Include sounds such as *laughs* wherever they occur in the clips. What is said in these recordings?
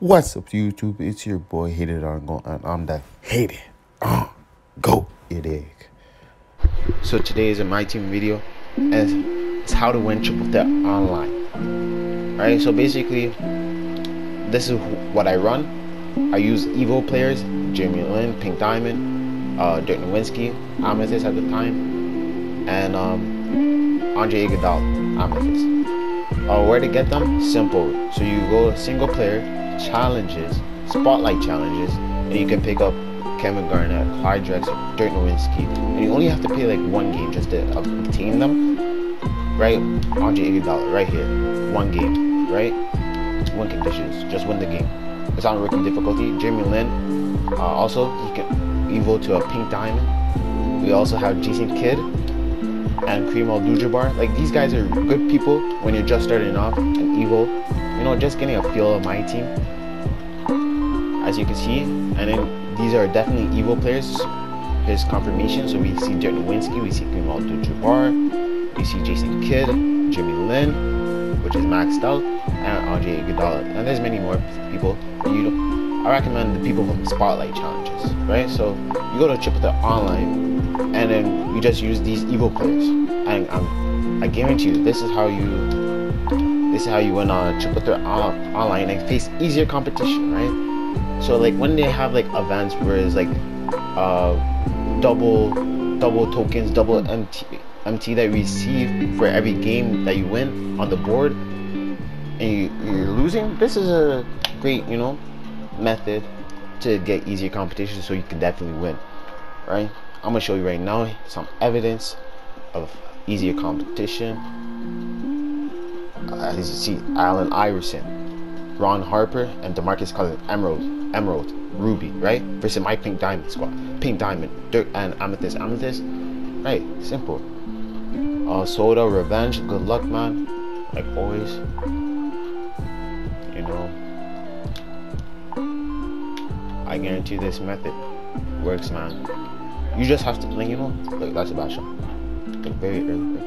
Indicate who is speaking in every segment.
Speaker 1: What's up, YouTube? It's your boy Hated Argo, and I'm the Hated uh, Go It Egg. So today is a my team video, and it's how to win triple threat online. All right, So basically, this is what I run. I use Evo players, Jeremy Lin, Pink Diamond, uh, Dirk Nowitzki, Amethyst at the time, and um, Andre Iguodala, Amethyst. Uh, where to get them? Simple. So you go single player challenges, spotlight challenges, and you can pick up Kevin Garnett, Clyde Drexler, Dirk Nowitzki, and you only have to play like one game just to obtain them. Right? Andre Iguodala, right here, one game, right? Win conditions, just win the game. It's on rookie difficulty. Jeremy Lin, uh, also you can evo to a pink diamond. We also have Jason Kidd and Kareem Abdul-Jabbar. Like these guys are good people when you're just starting off and evil. You know, just getting a feel of my team. As you can see, and then these are definitely evo players. His confirmation. So we see Dirk Nowitzki, we see Kareem Abdul-Jabbar, we see Jason Kidd, Jimmy Lin, which is maxed out, and Andre Iguodala. And there's many more people. You I recommend the people from Spotlight challenges, right? So you go to Threat Online, and then you just use these evo players, and um, I guarantee you, this is how you, this is how you win on Triple Threat on, Online and face easier competition, right? So like when they have like events where it's like, uh, double, double tokens, double MT, MT that you receive for every game that you win on the board, and you, you're losing. This is a great, you know method to get easier competition so you can definitely win right i'm gonna show you right now some evidence of easier competition. Uh, as you see allen iverson ron harper and demarcus cousins emerald emerald ruby right? Versus my pink diamond squad. Pink diamond dirk and amethyst amethyst. Right simple. Uh soda revenge good luck man. Like always you know. I guarantee this method works, man. You just have to, like, you know, look, that's a bad shot. Like, very early.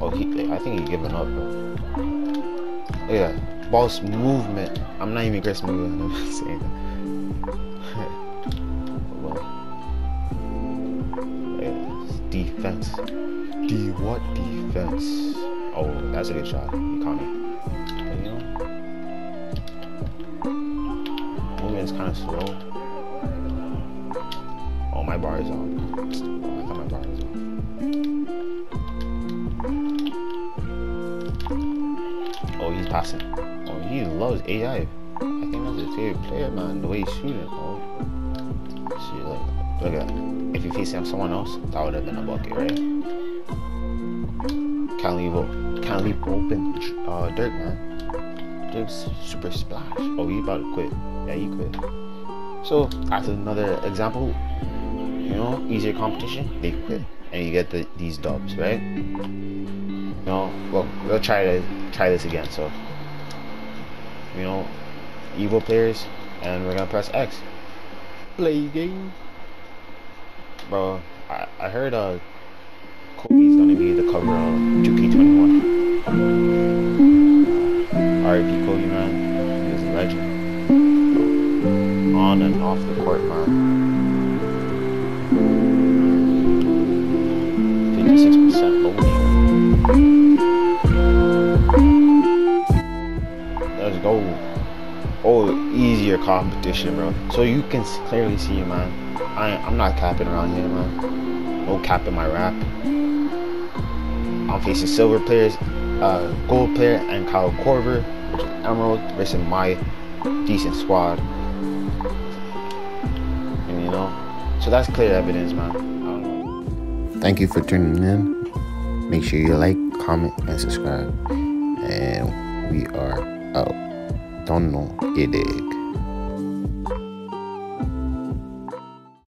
Speaker 1: Oh, he, I think he's giving up, bro. Look at that. Ball's movement. I'm not even Chris moving. I'm saying that. *laughs* defense. D what defense? Oh, that's a good shot. You caught me. is kind of slow. Bar is on. Oh, I thought my bar on. Oh, he's passing. Oh, he loves AI. I think that's his favorite player, man. The way he's shooting. Oh, see, look, look at. If you face him someone else, that would have been a bucket, right? Can't leave, can't leave open uh, Dirk, man. Dirk's super splash. Oh, he about to quit yeah, you quit. So that's another example, you know, easier competition, they quit, and you get the, these dubs, right? No, well, we'll try to try this again. So, you know, evo players, and we're gonna press X. Play game, bro. I I heard uh Kobe's gonna be the cover of 2K21. R.I.P. Kobe, man. He was a legend on and off the court, man. 56% loading. Let's go. Oh, easier competition, bro. So you can clearly see, man. I, I'm not capping around here, man. No capping my rap. I'm facing silver players, uh, gold player, and Kyle Korver, which is emerald, versus my decent squad. And you know, so that's clear evidence, man.
Speaker 2: Thank you for tuning in. Make sure you like, comment, and subscribe. And we are out. Don't know, you dig.